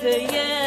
the end.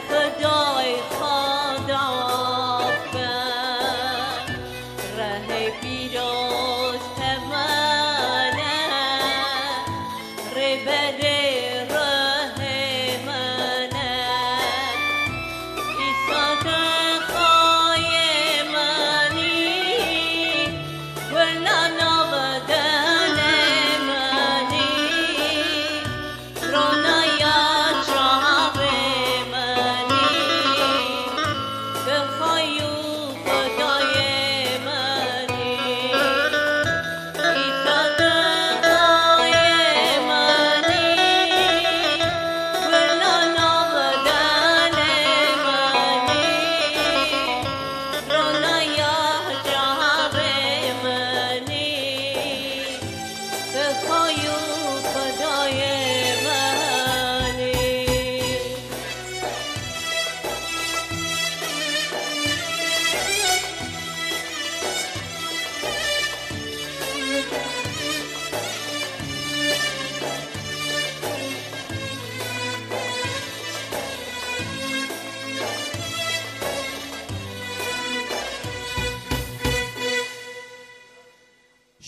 for dawn.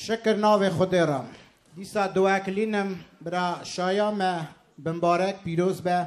شکر ناو خود را دیسا دعا کلینم برا شایام بمبارک پیروز به